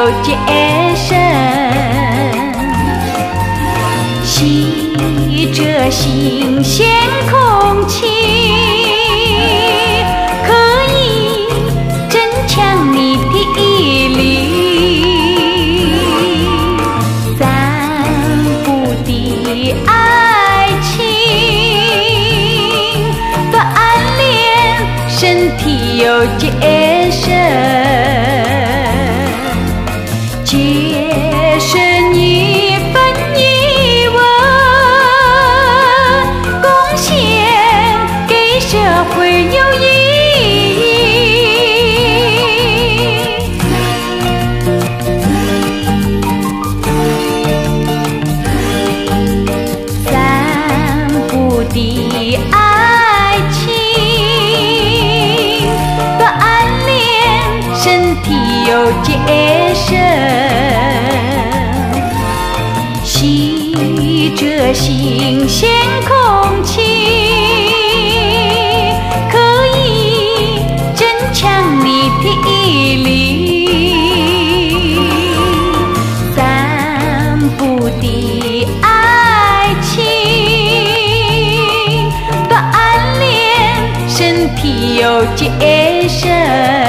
有洁身吸着新鲜空气可以增强你的毅力。散步的爱情锻炼身体有健身体有健身，吸着新鲜空气，可以增强你的毅力。散步的爱情。身体有健身。